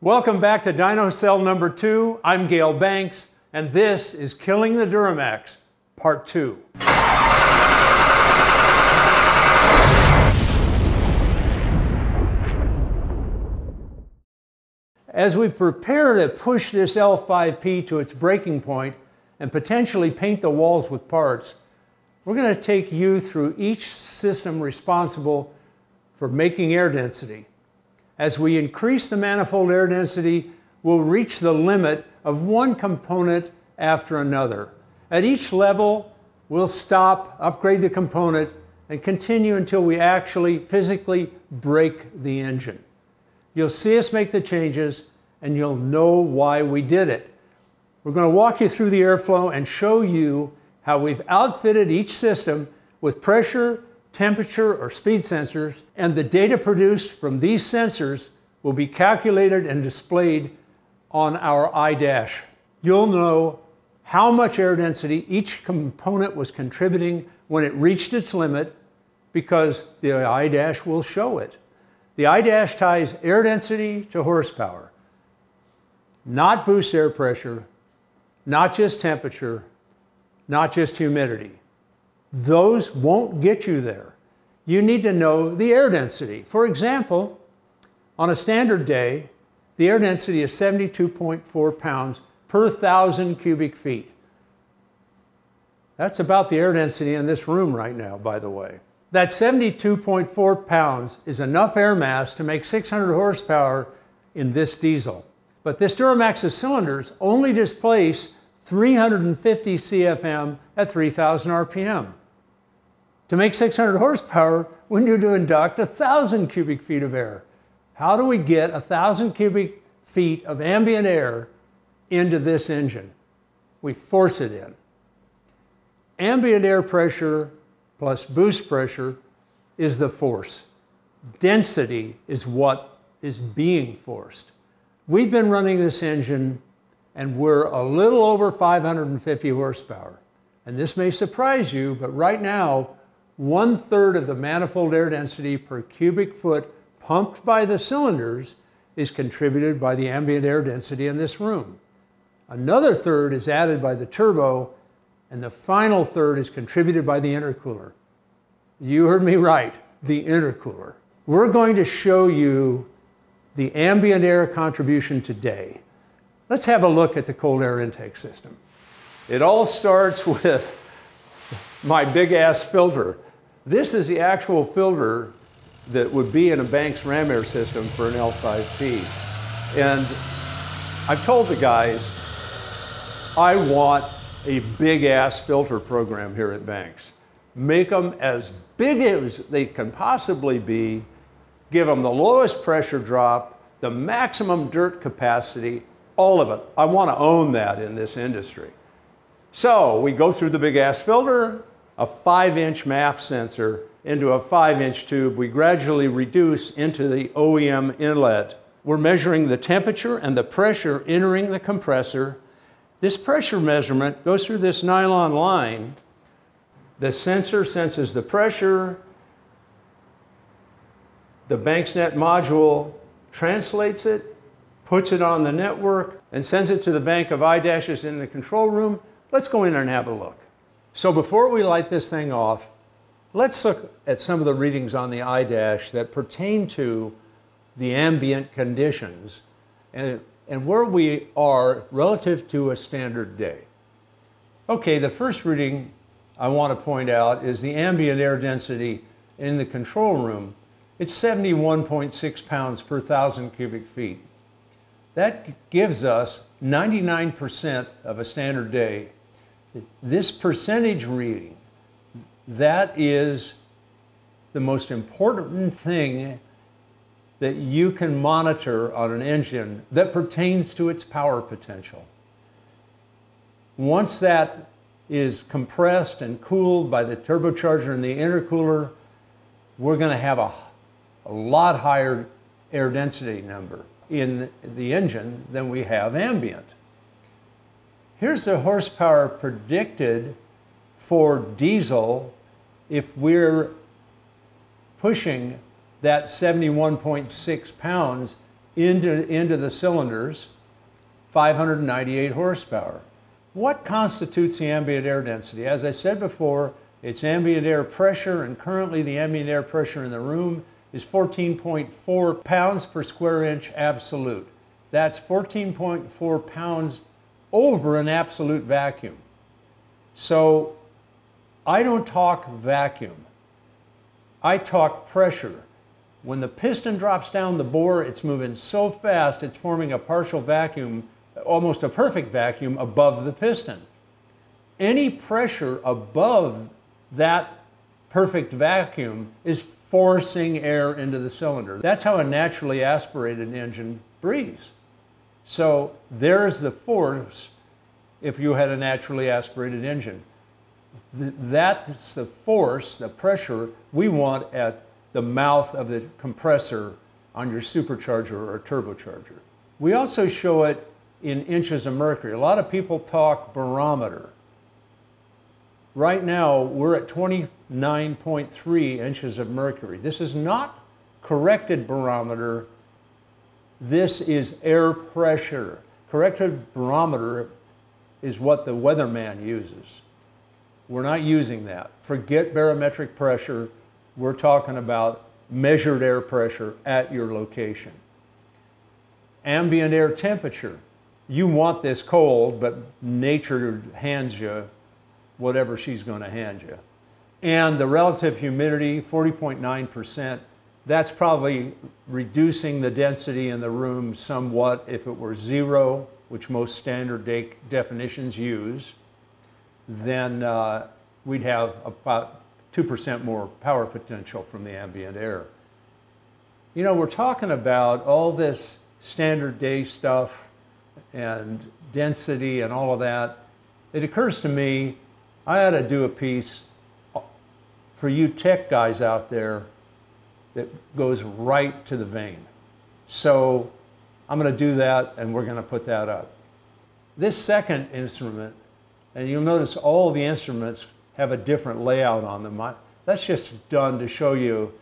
Welcome back to Dyno Cell number two. I'm Gale Banks, and this is Killing the Duramax, part two. As we prepare to push this L5P to its breaking point and potentially paint the walls with parts, we're going to take you through each system responsible for making air density. As we increase the manifold air density, we'll reach the limit of one component after another. At each level, we'll stop, upgrade the component, and continue until we actually physically break the engine. You'll see us make the changes, and you'll know why we did it. We're going to walk you through the airflow and show you how we've outfitted each system with pressure, temperature, or speed sensors, and the data produced from these sensors will be calculated and displayed on our iDash. You'll know how much air density each component was contributing when it reached its limit because the iDash will show it. The iDash ties air density to horsepower, not boost air pressure, not just temperature, not just humidity. Those won't get you there. You need to know the air density. For example, on a standard day, the air density is 72.4 pounds per thousand cubic feet. That's about the air density in this room right now, by the way. That 72.4 pounds is enough air mass to make 600 horsepower in this diesel. But this Duramax's cylinders only displace 350 CFM at 3,000 RPM. To make 600 horsepower, we need to induct 1,000 cubic feet of air. How do we get 1,000 cubic feet of ambient air into this engine? We force it in. Ambient air pressure plus boost pressure is the force. Density is what is being forced. We've been running this engine and we're a little over 550 horsepower. And this may surprise you, but right now, one third of the manifold air density per cubic foot pumped by the cylinders is contributed by the ambient air density in this room. Another third is added by the turbo, and the final third is contributed by the intercooler. You heard me right, the intercooler. We're going to show you the ambient air contribution today. Let's have a look at the cold air intake system. It all starts with my big ass filter. This is the actual filter that would be in a Banks ram air system for an L5P. And I've told the guys, I want a big ass filter program here at Banks. Make them as big as they can possibly be, give them the lowest pressure drop, the maximum dirt capacity, all of it. I want to own that in this industry. So we go through the big ass filter, a five inch MAF sensor into a five inch tube. We gradually reduce into the OEM inlet. We're measuring the temperature and the pressure entering the compressor. This pressure measurement goes through this nylon line. The sensor senses the pressure. The BanksNet module translates it puts it on the network, and sends it to the bank of iDashes in the control room. Let's go in and have a look. So before we light this thing off, let's look at some of the readings on the iDash that pertain to the ambient conditions and, and where we are relative to a standard day. Okay, the first reading I want to point out is the ambient air density in the control room. It's 71.6 pounds per thousand cubic feet. That gives us 99% of a standard day. This percentage reading, that is the most important thing that you can monitor on an engine that pertains to its power potential. Once that is compressed and cooled by the turbocharger and the intercooler, we're going to have a, a lot higher air density number in the engine than we have ambient. Here's the horsepower predicted for diesel if we're pushing that 71.6 pounds into, into the cylinders, 598 horsepower. What constitutes the ambient air density? As I said before, it's ambient air pressure, and currently the ambient air pressure in the room is 14.4 pounds per square inch absolute. That's 14.4 pounds over an absolute vacuum. So I don't talk vacuum. I talk pressure. When the piston drops down the bore, it's moving so fast, it's forming a partial vacuum, almost a perfect vacuum above the piston. Any pressure above that perfect vacuum is forcing air into the cylinder. That's how a naturally aspirated engine breathes. So there's the force if you had a naturally aspirated engine. That's the force, the pressure we want at the mouth of the compressor on your supercharger or turbocharger. We also show it in inches of mercury. A lot of people talk barometer. Right now, we're at 29.3 inches of mercury. This is not corrected barometer. This is air pressure. Corrected barometer is what the weatherman uses. We're not using that. Forget barometric pressure. We're talking about measured air pressure at your location. Ambient air temperature. You want this cold, but nature hands you whatever she's going to hand you. And the relative humidity, 40.9%, that's probably reducing the density in the room somewhat if it were zero, which most standard de definitions use, then uh, we'd have about 2% more power potential from the ambient air. You know, we're talking about all this standard day stuff and density and all of that. It occurs to me I ought to do a piece for you tech guys out there that goes right to the vein. So I'm going to do that and we're going to put that up. This second instrument, and you'll notice all the instruments have a different layout on them. that's just done to show you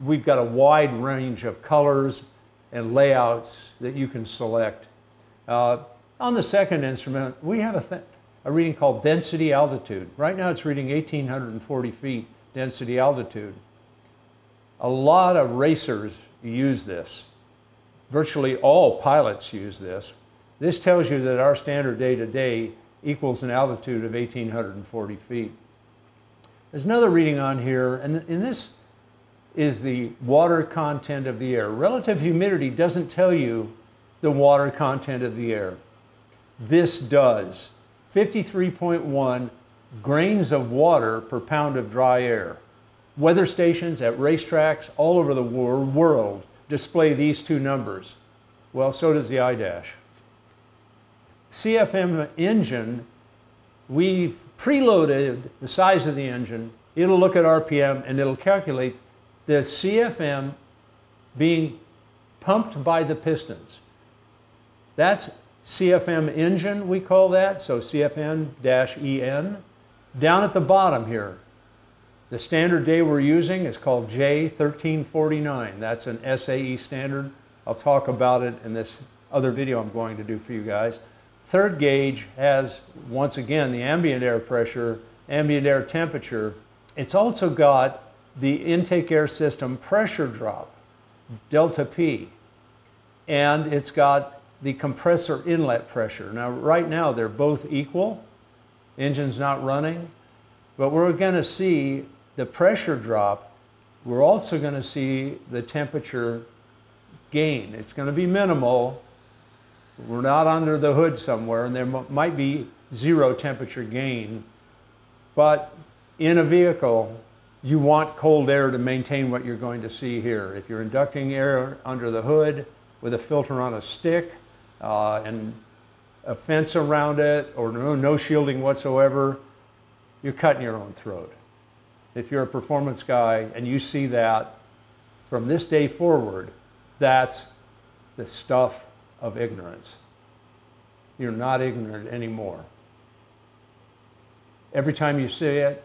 we've got a wide range of colors and layouts that you can select. Uh, on the second instrument, we have a, a reading called density altitude. Right now it's reading 1,840 feet density altitude. A lot of racers use this. Virtually all pilots use this. This tells you that our standard day-to-day equals an altitude of 1,840 feet. There's another reading on here, and, and this is the water content of the air. Relative humidity doesn't tell you the water content of the air. This does. 53.1 grains of water per pound of dry air. Weather stations at racetracks all over the world display these two numbers. Well, so does the iDash. CFM engine, we've preloaded the size of the engine. It'll look at RPM and it'll calculate the CFM being pumped by the pistons. That's CFM engine, we call that, so CFM-EN. Down at the bottom here, the standard day we're using is called J1349. That's an SAE standard. I'll talk about it in this other video I'm going to do for you guys. Third gauge has, once again, the ambient air pressure, ambient air temperature. It's also got the intake air system pressure drop, delta P. And it's got the compressor inlet pressure. Now, right now, they're both equal. Engine's not running. But we're going to see the pressure drop. We're also going to see the temperature gain. It's going to be minimal. We're not under the hood somewhere, and there might be zero temperature gain. But in a vehicle, you want cold air to maintain what you're going to see here. If you're inducting air under the hood with a filter on a stick, uh, and a fence around it or no, no shielding whatsoever, you're cutting your own throat. If you're a performance guy and you see that from this day forward, that's the stuff of ignorance. You're not ignorant anymore. Every time you see it,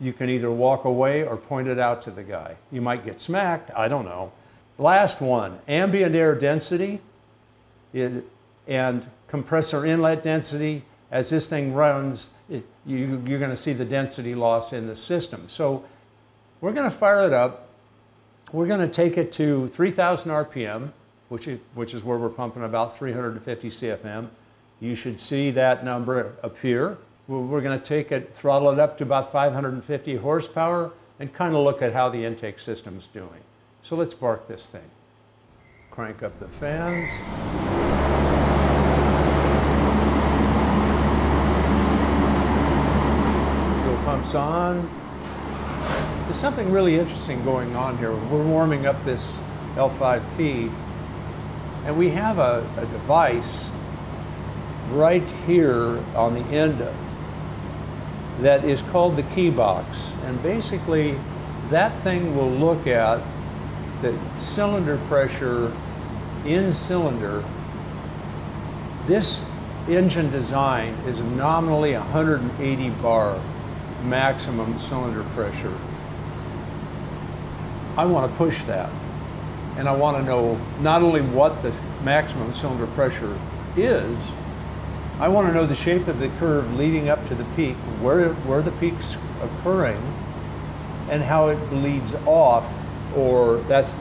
you can either walk away or point it out to the guy. You might get smacked, I don't know. Last one, ambient air density it, and compressor inlet density. As this thing runs, it, you, you're going to see the density loss in the system. So we're going to fire it up. We're going to take it to 3,000 RPM, which is, which is where we're pumping about 350 CFM. You should see that number appear. We're going to take it, throttle it up to about 550 horsepower, and kind of look at how the intake system's doing. So let's bark this thing. Crank up the fans. Fuel on. There's something really interesting going on here. We're warming up this L5P, and we have a, a device right here on the end of that is called the KiBox. And basically, that thing will look at the cylinder pressure in cylinder. This engine design is nominally 180 bar maximum cylinder pressure. I want to push that. And I want to know not only what the maximum cylinder pressure is, I want to know the shape of the curve leading up to the peak, where, where the peak's occurring, and how it bleeds off, or that's,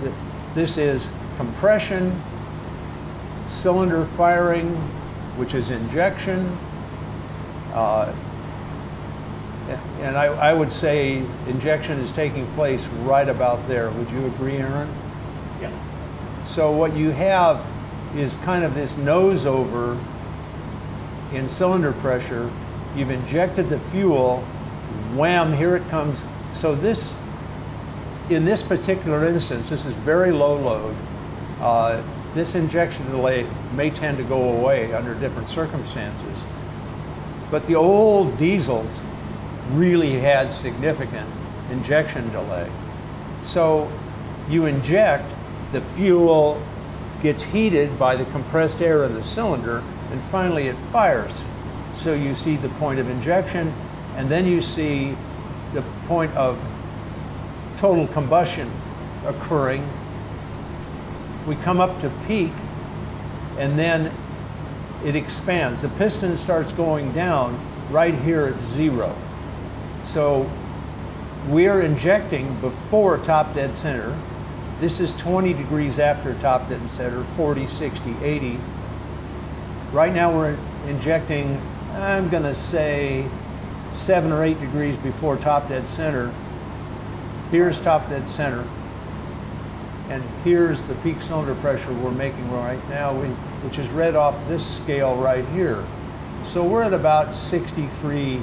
this is compression, cylinder firing, which is injection, uh, and I, I, would say injection is taking place right about there. Would you agree, Aaron? Yeah. So what you have is kind of this nose over in cylinder pressure. You've injected the fuel, wham, here it comes. So this, in this particular instance, this is very low load. Uh, this injection delay may tend to go away under different circumstances. But the old diesels really had significant injection delay. So you inject, the fuel gets heated by the compressed air in the cylinder, and finally it fires. So you see the point of injection, and then you see the point of total combustion occurring. We come up to peak, and then it expands. The piston starts going down right here at zero. So we're injecting before top dead center. This is 20 degrees after top dead center, 40, 60, 80. Right now we're injecting, I'm going to say, seven or eight degrees before top dead center. Here's top dead center. And here's the peak cylinder pressure we're making right now, which is read off this scale right here. So we're at about 63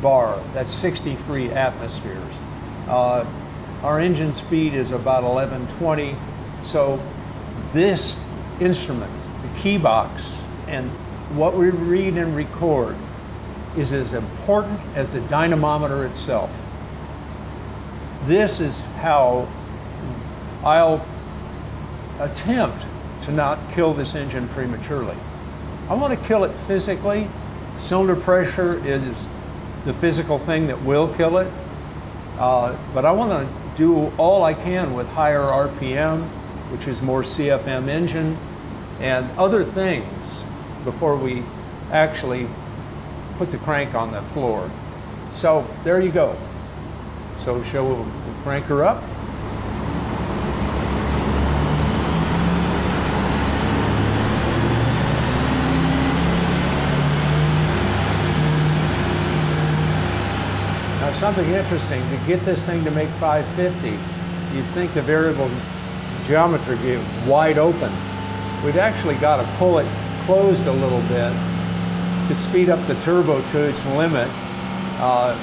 bar. That's 63 atmospheres. Uh, our engine speed is about 1120. So this instrument, the KiBox, and what we read and record is as important as the dynamometer itself. This is how I'll attempt to not kill this engine prematurely. I want to kill it physically. Cylinder pressure is the physical thing that will kill it. Uh, but I want to do all I can with higher RPM, which is more CFM engine, and other things before we actually put the crank on the floor. So there you go. So shall we crank her up? Something interesting. To get this thing to make 550, you'd think the variable geometry would be wide open. We've actually got to pull it closed a little bit to speed up the turbo to its limit. Uh,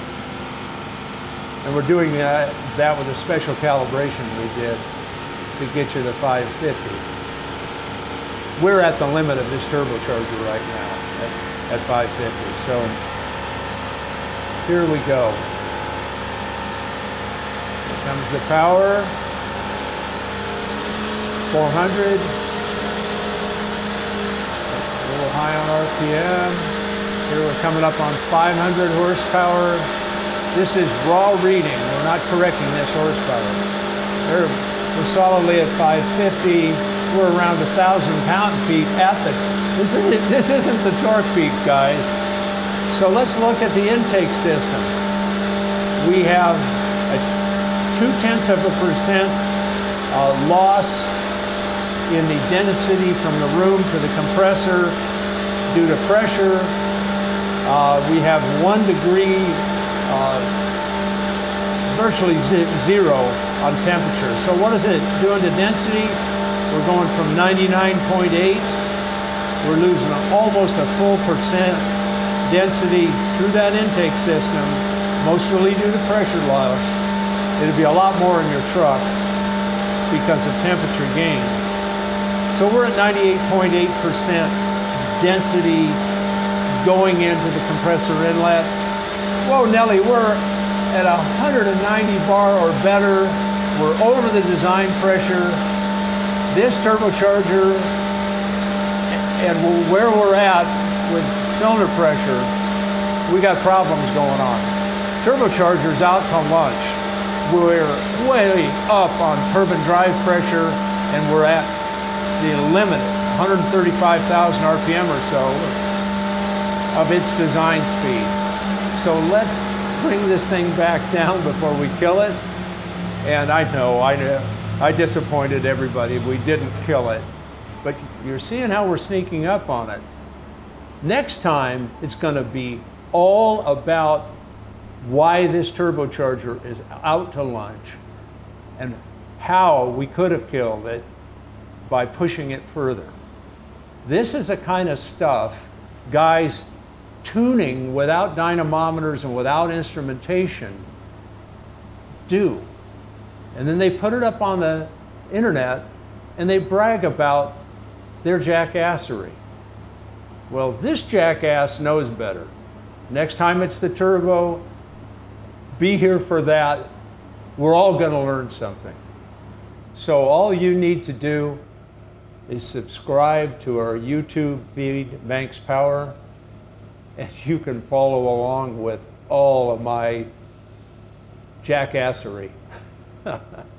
and we're doing that, that with a special calibration we did to get you to 550. We're at the limit of this turbocharger right now at, at 550. So here we go comes the power. 400. A little high on RPM. Here we're coming up on 500 horsepower. This is raw reading. We're not correcting this horsepower. There, We're solidly at 550. We're around a thousand pound feet at the, this isn't, this isn't the torque peak, guys. So let's look at the intake system. We have a two tenths of a percent uh, loss in the density from the room to the compressor due to pressure. Uh, we have one degree uh, virtually zero on temperature. So what is it doing to density? We're going from 99.8, we're losing almost a full percent density through that intake system, mostly due to pressure loss. It'd be a lot more in your truck because of temperature gain. So we're at 98.8% density going into the compressor inlet. Whoa, Nelly, we're at 190 bar or better. We're over the design pressure. This turbocharger and where we're at with cylinder pressure, we got problems going on. Turbocharger's out to lunch. We're way up on turbine drive pressure and we're at the limit, 135,000 RPM or so of its design speed. So let's bring this thing back down before we kill it. And I know, I, I disappointed everybody. We didn't kill it. But you're seeing how we're sneaking up on it. Next time, it's going to be all about why this turbocharger is out to lunch and how we could have killed it by pushing it further. This is the kind of stuff guys tuning without dynamometers and without instrumentation do. And then they put it up on the internet and they brag about their jackassery. Well, this jackass knows better. Next time it's the turbo, be here for that. We're all going to learn something. So all you need to do is subscribe to our YouTube feed, Banks Power and you can follow along with all of my jackassery.